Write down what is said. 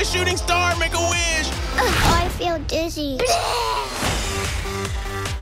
a shooting star. Make a wish. Oh, I feel dizzy.